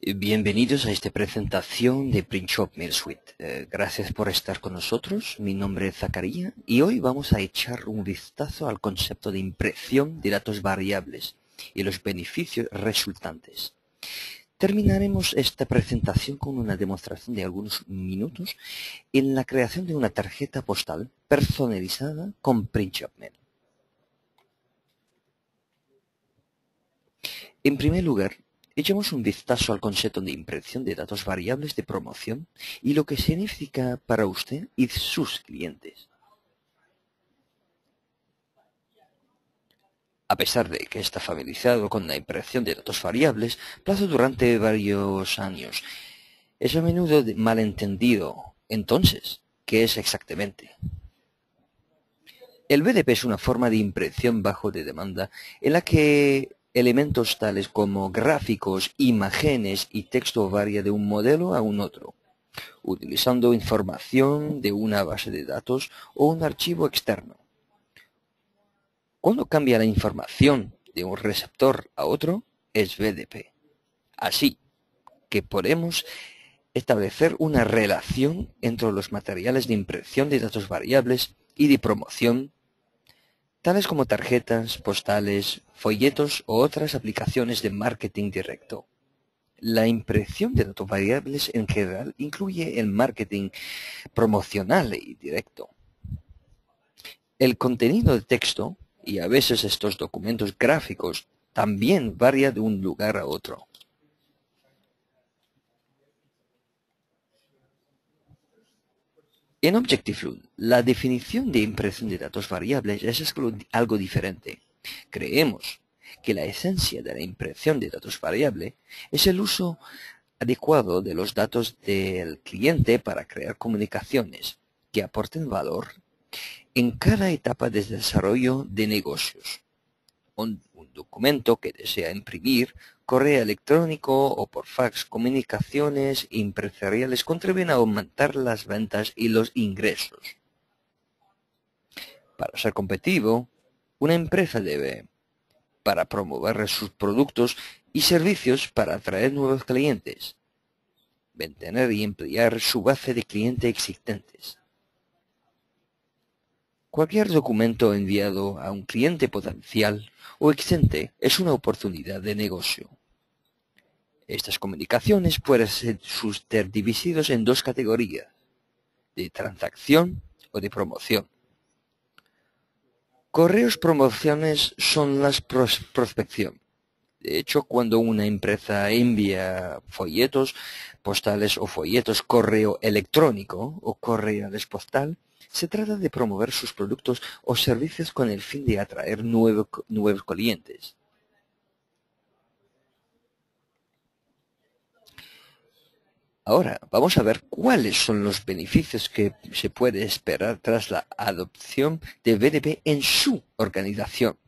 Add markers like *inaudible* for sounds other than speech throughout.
Bienvenidos a esta presentación de PrintShop Mail Suite. Eh, gracias por estar con nosotros. Mi nombre es Zacarías y hoy vamos a echar un vistazo al concepto de impresión de datos variables y los beneficios resultantes. Terminaremos esta presentación con una demostración de algunos minutos en la creación de una tarjeta postal personalizada con PrintShop Mail. En primer lugar, echemos un vistazo al concepto de impresión de datos variables de promoción y lo que significa para usted y sus clientes. A pesar de que está familiarizado con la impresión de datos variables, plazo durante varios años, es a menudo malentendido. Entonces, ¿qué es exactamente? El BDP es una forma de impresión bajo de demanda en la que Elementos tales como gráficos, imágenes y texto varía de un modelo a un otro, utilizando información de una base de datos o un archivo externo. Cuando cambia la información de un receptor a otro, es BDP. Así que podemos establecer una relación entre los materiales de impresión de datos variables y de promoción tales como tarjetas, postales, folletos o otras aplicaciones de marketing directo. La impresión de datos variables en general incluye el marketing promocional y directo. El contenido de texto, y a veces estos documentos gráficos, también varía de un lugar a otro. En Objective la definición de impresión de datos variables es algo diferente. Creemos que la esencia de la impresión de datos variable es el uso adecuado de los datos del cliente para crear comunicaciones que aporten valor en cada etapa de desarrollo de negocios. Un, documento que desea imprimir correo electrónico o por fax, comunicaciones empresariales contribuyen a aumentar las ventas y los ingresos. Para ser competitivo, una empresa debe, para promover sus productos y servicios para atraer nuevos clientes, mantener y emplear su base de clientes existentes. Cualquier documento enviado a un cliente potencial o exente es una oportunidad de negocio. Estas comunicaciones pueden ser subdivididos en dos categorías, de transacción o de promoción. Correos promociones son las prospección. De hecho, cuando una empresa envía folletos postales o folletos correo electrónico o correo postal, se trata de promover sus productos o servicios con el fin de atraer nuevos clientes. Ahora, vamos a ver cuáles son los beneficios que se puede esperar tras la adopción de BDP en su organización.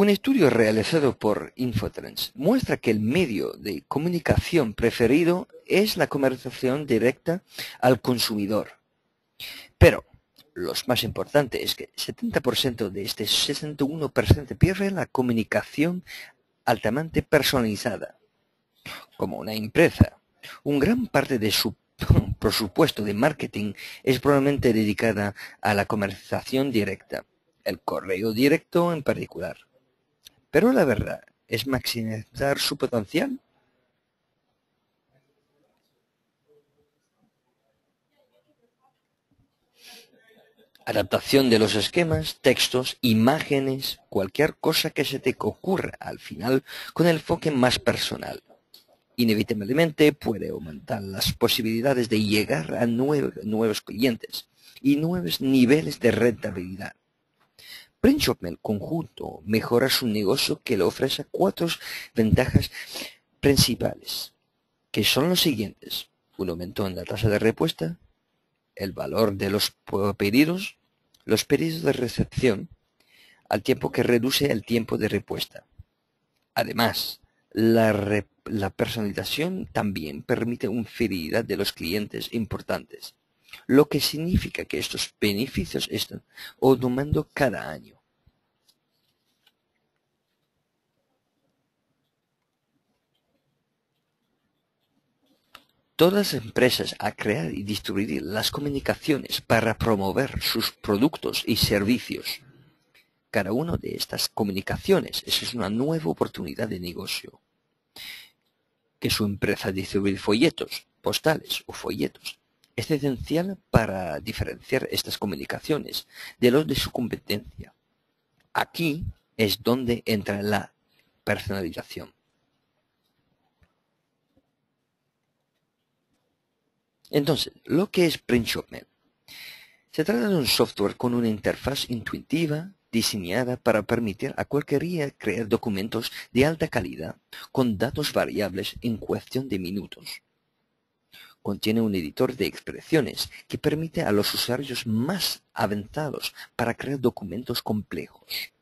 Un estudio realizado por Infotrends muestra que el medio de comunicación preferido es la comercialización directa al consumidor. Pero los más importantes es que 70% de este 61% pierde la comunicación altamente personalizada. Como una empresa, un gran parte de su *laughs* presupuesto de marketing es probablemente dedicada a la comercialización directa, el correo directo en particular. Pero la verdad es maximizar su potencial adaptación de los esquemas, textos, imágenes, cualquier cosa que se te ocurra al final con el enfoque más personal. Inevitablemente puede aumentar las posibilidades de llegar a nuevos clientes y nuevos niveles de rentabilidad. PrintShop el conjunto mejora su negocio que le ofrece cuatro ventajas principales, que son los siguientes. Un aumento en la tasa de respuesta, el valor de los pedidos, los pedidos de recepción, al tiempo que reduce el tiempo de respuesta. Además, la, personalización también permite una fidelidad de los clientes importantes, lo que significa que estos beneficios están aumentando cada año. Todas las empresas a crear y distribuir las comunicaciones para promover sus productos y servicios. Cada una de estas comunicaciones es una nueva oportunidad de negocio. Que su empresa distribuir folletos, postales o folletos es esencial para diferenciar estas comunicaciones de los de su competencia. Aquí es donde entra la personalización. Entonces, lo que es PrintShopMail. Se trata de un software con una interfaz intuitiva diseñada para permitir a cualquiera crear documentos de alta calidad con datos variables en cuestión de minutos. Contiene un editor de expresiones que permite a los usuarios más avanzados para crear documentos complejos.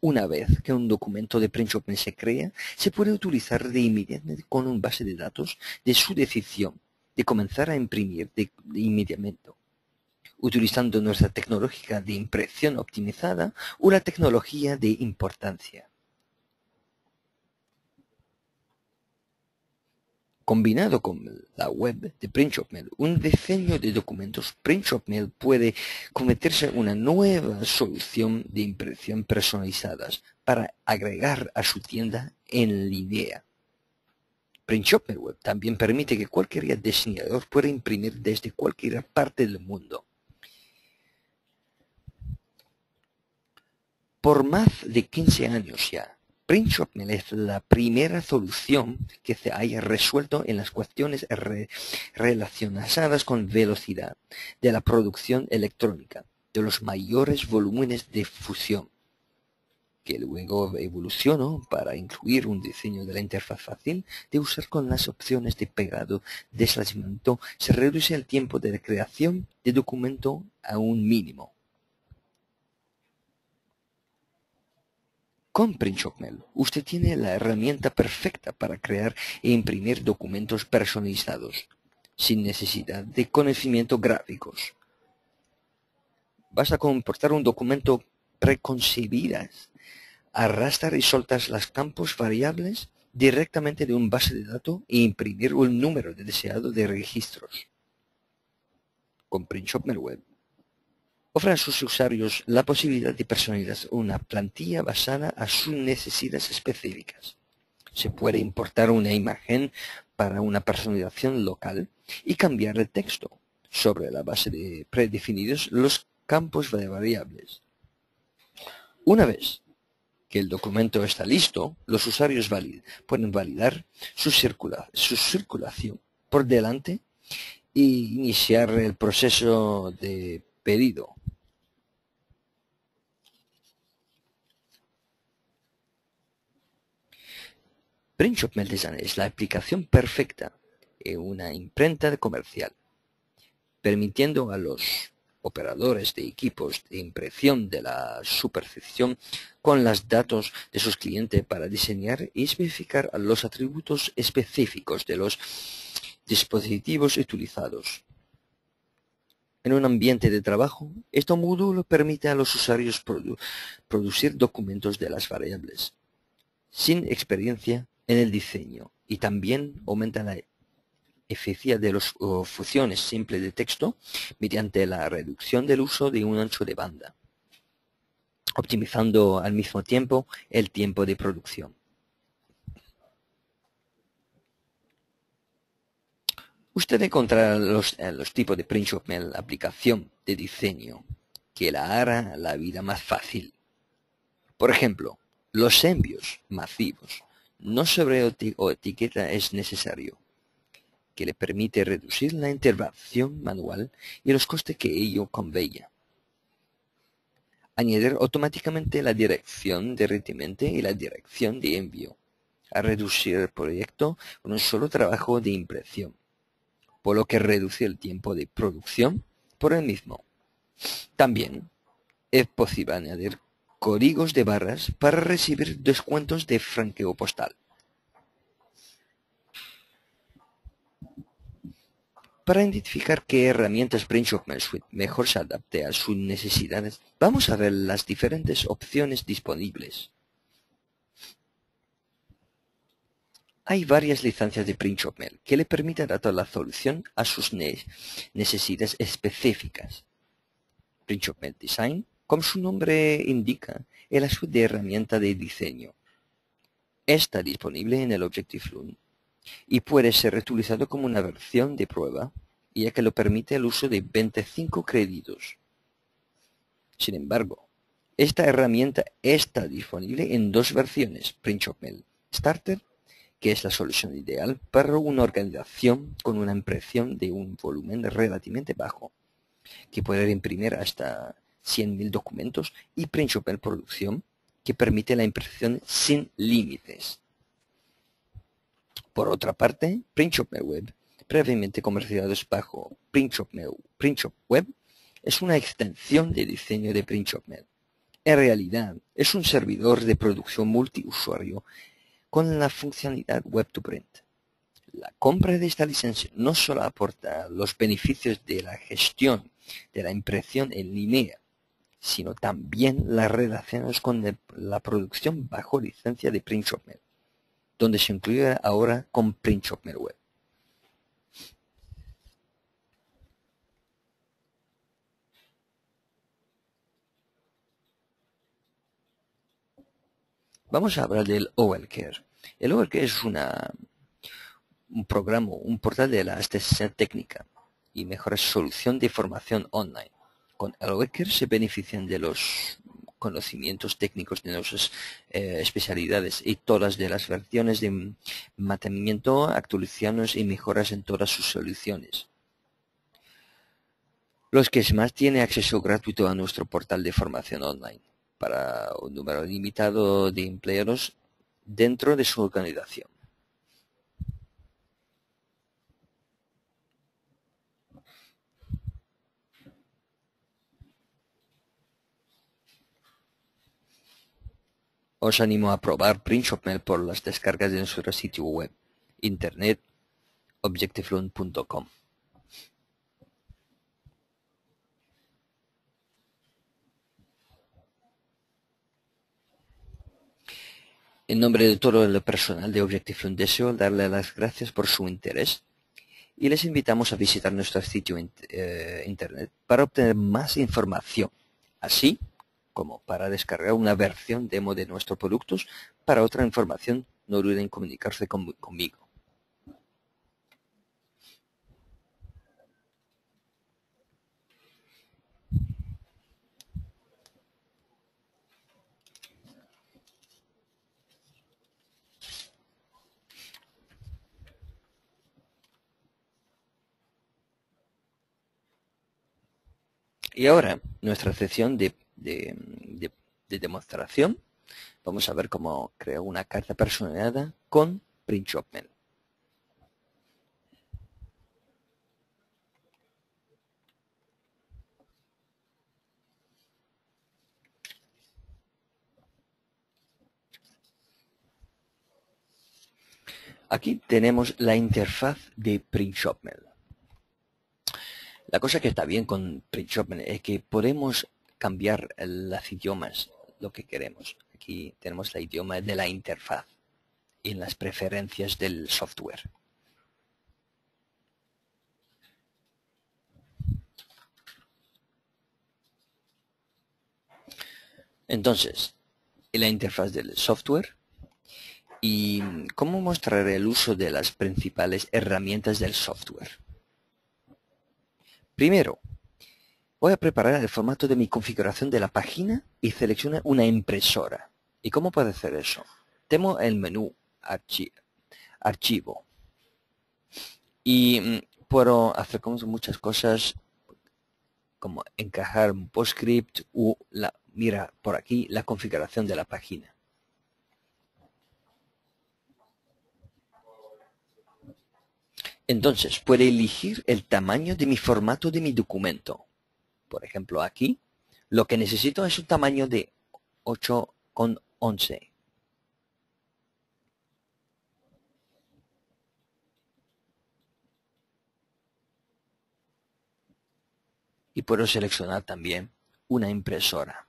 Una vez que un documento de PrintShopMail se crea, se puede utilizar de inmediato con un base de datos de su decisión de comenzar a imprimir de, inmediato, utilizando nuestra tecnología de impresión optimizada o la tecnología de importancia. Combinado con la web de PrintShopMail, un diseño de documentos PrintShopMail puede convertirse en una nueva solución de impresión personalizadas para agregar a su tienda en línea. PrintShopper Web también permite que cualquier diseñador pueda imprimir desde cualquier parte del mundo. Por más de 15 años ya, PrintShopMail es la primera solución que se haya resuelto en las cuestiones relacionadas con velocidad de la producción electrónica de los mayores volúmenes de fusión que luego evolucionó para incluir un diseño de la interfaz fácil de usar con las opciones de pegado, deslizamiento, se reduce el tiempo de creación de documento a un mínimo. Con PrintShopMail, usted tiene la herramienta perfecta para crear e imprimir documentos personalizados, sin necesidad de conocimientos gráficos. Basta con importar un documento preconcebidas arrastrar y soltar las campos variables directamente de un base de datos e imprimir un número de deseado de registros. Con PrintShopMail Web ofrece a sus usuarios la posibilidad de personalizar una plantilla basada a sus necesidades específicas. Se puede importar una imagen para una personalización local y cambiar el texto sobre la base de predefinidos los campos de variables. Una vez que el documento está listo, los usuarios pueden validar su, su circulación por delante e iniciar el proceso de pedido. PrintShop Design es la aplicación perfecta en una imprenta comercial, permitiendo a los operadores de equipos de impresión de la superficie con los datos de sus clientes para diseñar y especificar los atributos específicos de los dispositivos utilizados. En un ambiente de trabajo, este módulo permite a los usuarios producir documentos de las variables, sin experiencia en el diseño, y también aumenta la eficiencia de las funciones simples de texto mediante la reducción del uso de un ancho de banda, optimizando al mismo tiempo el tiempo de producción. Usted encontrará los, eh, los tipos de PrintShop en la aplicación de diseño que la hará la vida más fácil. Por ejemplo, los envíos masivos no sobre etiqueta es necesario que le permite reducir la intervención manual y los costes que ello conveya. Añadir automáticamente la dirección de rendimiento y la dirección de envío, a reducir el proyecto con un solo trabajo de impresión, por lo que reduce el tiempo de producción por el mismo. También es posible añadir códigos de barras para recibir descuentos de franqueo postal. Para identificar qué herramientas PrintShopMail Suite mejor se adapte a sus necesidades, vamos a ver las diferentes opciones disponibles. Hay varias licencias de PrintShopMail que le permiten adaptar la solución a sus necesidades específicas. PrintShopMail Design, como su nombre indica, es la suite de herramienta de diseño. Está disponible en el Objective-Loon y puede ser reutilizado como una versión de prueba, ya que lo permite el uso de 25 créditos. Sin embargo, esta herramienta está disponible en dos versiones, PrintShopMail Starter que es la solución ideal para una organización con una impresión de un volumen relativamente bajo, que puede imprimir hasta 100.000 documentos y PrintShopper Producción, que permite la impresión sin límites. Por otra parte, PrintShopper Web, previamente comercializados bajo PrintShop Web, es una extensión de diseño de PrintShopMail. En realidad, es un servidor de producción multiusuario con la funcionalidad Web to Print. La compra de esta licencia no solo aporta los beneficios de la gestión de la impresión en línea, sino también las relaciones con la producción bajo licencia de PrintShopMail, donde se incluye ahora con PrintShopMail Web. Vamos a hablar del OLCare. El OLCare es una, un programa, un portal de la asistencia técnica y mejora solución de formación online. Con se benefician de los conocimientos técnicos de nuestras eh, especialidades y todas de las versiones de mantenimiento, actualizaciones y mejoras en todas sus soluciones. Los que más tienen acceso gratuito a nuestro portal de formación online para un número limitado de empleados dentro de su organización. Os animo a probar PrintShopMail por las descargas de nuestro sitio web, internet, objectiveloon.com. En nombre de todo el personal de Objective deseo darle las gracias por su interés y les invitamos a visitar nuestro sitio eh, internet para obtener más información, así como para descargar una versión demo de nuestros productos. Para otra información, no olviden en comunicarse conmigo. Y ahora, nuestra sección de, demostración. Vamos a ver cómo creo una carta personalizada con PrintShopMail. Aquí tenemos la interfaz de PrintShopMail. La cosa que está bien con PrintShopMail es que podemos cambiar los idiomas, lo que queremos. Aquí tenemos el idioma de la interfaz en las preferencias del software. Entonces, en la interfaz del software y cómo mostrar el uso de las principales herramientas del software. Primero, voy a preparar el formato de mi configuración de la página y selecciono una impresora. ¿Y cómo puedo hacer eso? Tengo el menú Archivo. Y mm, puedo hacer muchas cosas como encajar un PostScript o la, mira por aquí la configuración de la página. Entonces, puede elegir el tamaño de mi formato de mi documento. Por ejemplo, aquí, lo que necesito es un tamaño de 8,11. Y puedo seleccionar también una impresora.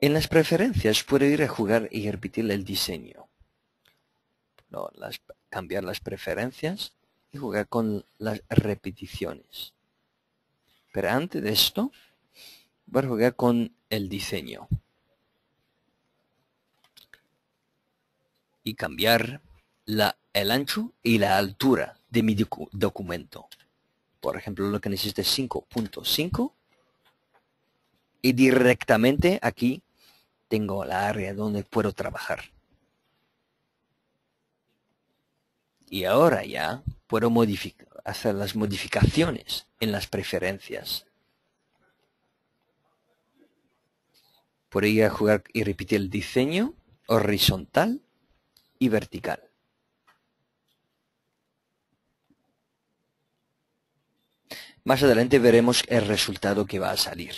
En las preferencias puedo ir a jugar y repetir el diseño. No, cambiar las preferencias y jugar con las repeticiones. Pero antes de esto, voy a jugar con el diseño. Y cambiar la, el ancho y la altura de mi documento. Por ejemplo, lo que necesito es 5.5 y directamente aquí tengo la área donde puedo trabajar. Y ahora ya puedo hacer las modificaciones en las preferencias. Puedo ir a jugar y repetir el diseño horizontal y vertical. Más adelante veremos el resultado que va a salir.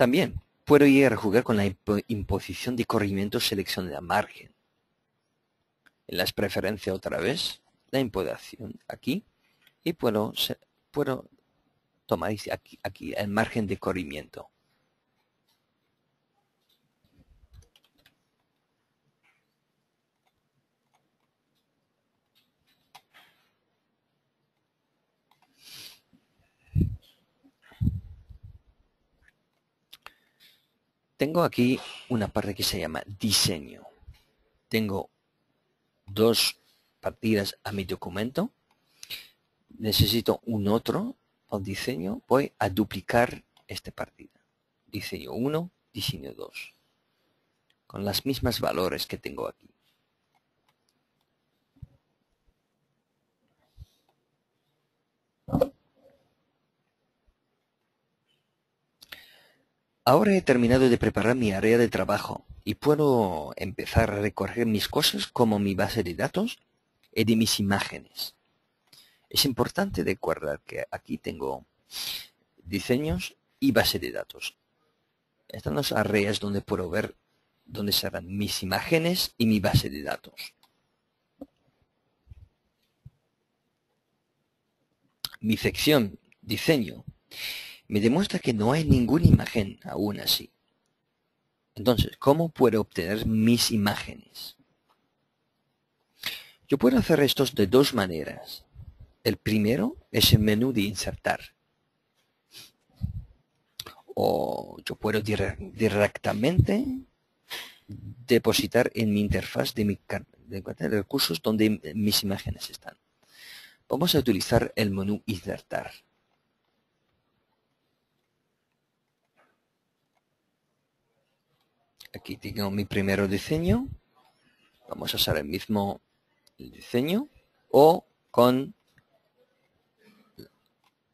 También puedo ir a jugar con la imposición de corrimiento selección de la margen. En las preferencias otra vez, la imposición aquí y puedo, puedo tomar aquí, aquí el margen de corrimiento. Tengo aquí una parte que se llama diseño. Tengo dos partidas a mi documento. Necesito un otro al diseño. Voy a duplicar esta partida. Diseño 1, diseño 2. Con las mismas valores que tengo aquí. Ahora he terminado de preparar mi área de trabajo y puedo empezar a recorrer mis cosas como mi base de datos y de mis imágenes. Es importante recordar que aquí tengo diseños y base de datos. Están las áreas donde puedo ver dónde serán mis imágenes y mi base de datos. Mi sección diseño me demuestra que no hay ninguna imagen aún así. Entonces, ¿cómo puedo obtener mis imágenes? Yo puedo hacer esto de dos maneras. El primero es el menú de insertar. O yo puedo directamente depositar en mi interfaz de mi de recursos donde mis imágenes están. Vamos a utilizar el menú insertar. Aquí tengo mi primer diseño. Vamos a usar el mismo diseño o con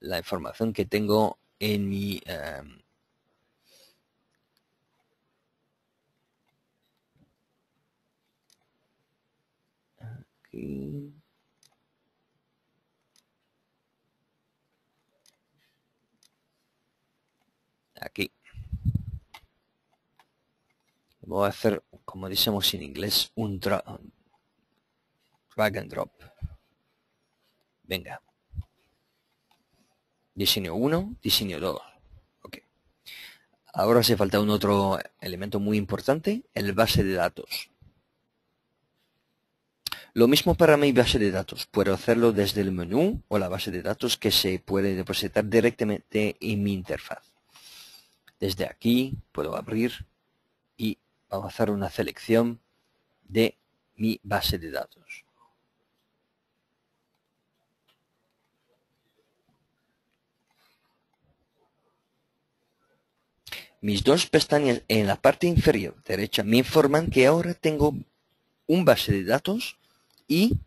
la información que tengo en mi em, voy a hacer, como decimos en inglés, un drag and drop. Venga. Diseño 1, diseño 2. Ok. Ahora hace falta un otro elemento muy importante, el base de datos. Lo mismo para mi base de datos. Puedo hacerlo desde el menú o la base de datos que se puede depositar directamente en mi interfaz. Desde aquí puedo abrir y vamos a hacer una selección de mi base de datos. Mis dos pestañas en la parte inferior derecha me informan que ahora tengo un base de datos y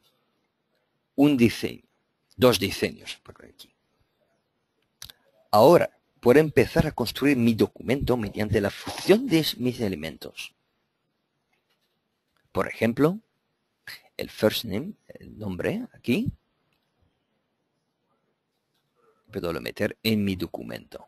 un diseño. Dos diseños por aquí. Ahora, puedo empezar a construir mi documento mediante la fusión de mis elementos. Por ejemplo, el first name, el nombre aquí, puedo lo meter en mi documento.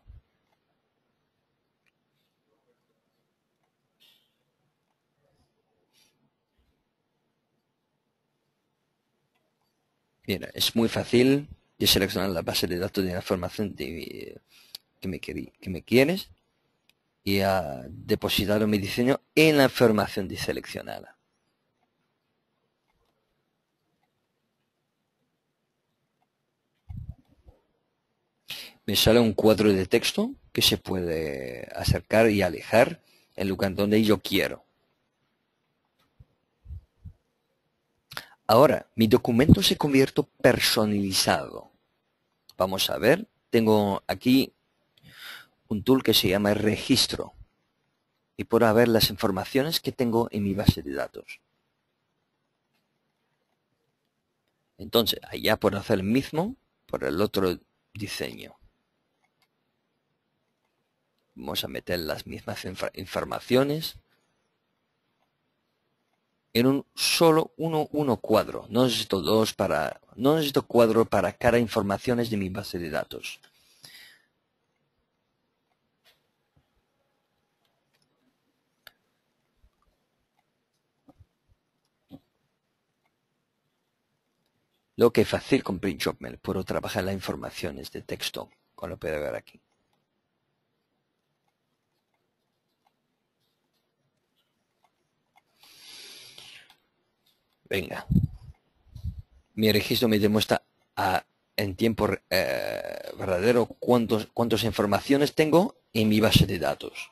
Mira, es muy fácil de seleccionar la base de datos de la formación de, que, me, que me quieres y a depositar mi diseño en la información deseleccionada. Me sale un cuadro de texto que se puede acercar y alejar en lugar donde yo quiero. Ahora, mi documento se convierte personalizado. Vamos a ver, tengo aquí un tool que se llama registro y puedo ver las informaciones que tengo en mi base de datos. Entonces, allá puedo hacer el mismo por el otro diseño. Vamos a meter las mismas informaciones en un solo uno, uno cuadro. No necesito dos para, no necesito cuadro para cada información de mi base de datos. Lo que es fácil con Print puedo trabajar las informaciones de texto, como lo puede ver aquí. Venga. Mi registro me demuestra en tiempo eh, verdadero cuántos, cuántas informaciones tengo en mi base de datos.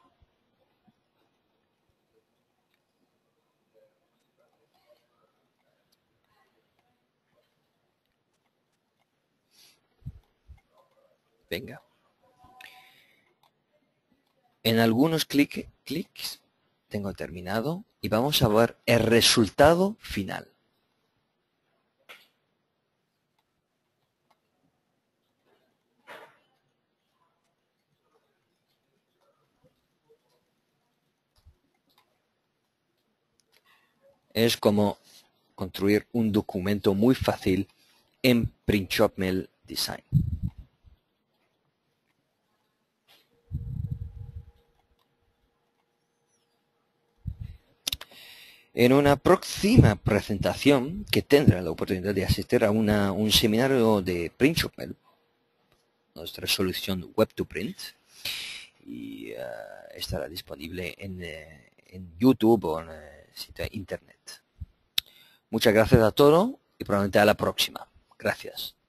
Venga. En algunos clics tengo terminado y vamos a ver el resultado final. Es como construir un documento muy fácil en Print Design. En una próxima presentación que tendrá la oportunidad de asistir a un seminario de PrintShopMail, nuestra solución Web to Print, y eh, estará disponible en, eh, en, YouTube o en eh, sitio internet. Muchas gracias a todos y probablemente a la próxima. Gracias.